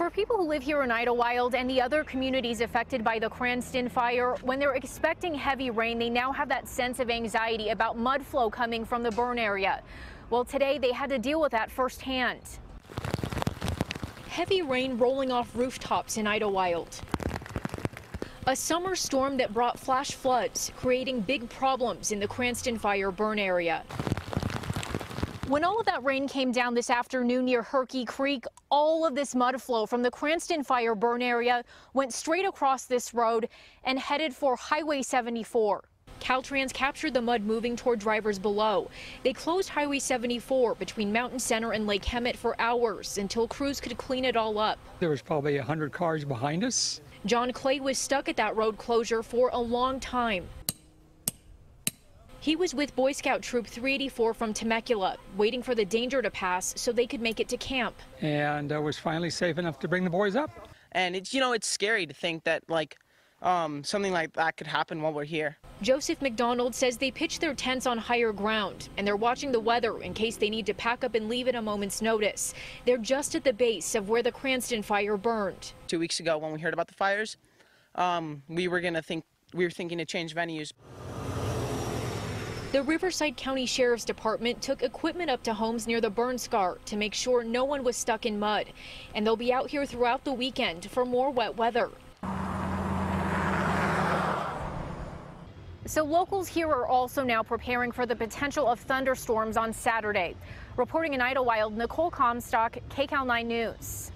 For people who live here in Idyllwild and the other communities affected by the Cranston fire, when they're expecting heavy rain, they now have that sense of anxiety about mud flow coming from the burn area. Well, today they had to deal with that firsthand. Heavy rain rolling off rooftops in Idyllwild. A summer storm that brought flash floods, creating big problems in the Cranston fire burn area. When all of that rain came down this afternoon near Hurkey Creek, all of this mud flow from the Cranston fire burn area went straight across this road and headed for Highway 74. Caltrans captured the mud moving toward drivers below. They closed Highway 74 between Mountain Center and Lake Hemet for hours until crews could clean it all up. There was probably 100 cars behind us. John Clay was stuck at that road closure for a long time. He was with Boy Scout Troop 384 from Temecula, waiting for the danger to pass so they could make it to camp. And uh, was finally safe enough to bring the boys up. And it's, you know, it's scary to think that, like, um, something like that could happen while we're here. Joseph McDonald says they pitch their tents on higher ground and they're watching the weather in case they need to pack up and leave at a moment's notice. They're just at the base of where the Cranston fire burned. Two weeks ago, when we heard about the fires, um, we were gonna think we were thinking to change venues. The Riverside County Sheriff's Department took equipment up to homes near the burn scar to make sure no one was stuck in mud. And they'll be out here throughout the weekend for more wet weather. So locals here are also now preparing for the potential of thunderstorms on Saturday. Reporting in Idyllwild, Nicole Comstock, KCAL 9 News.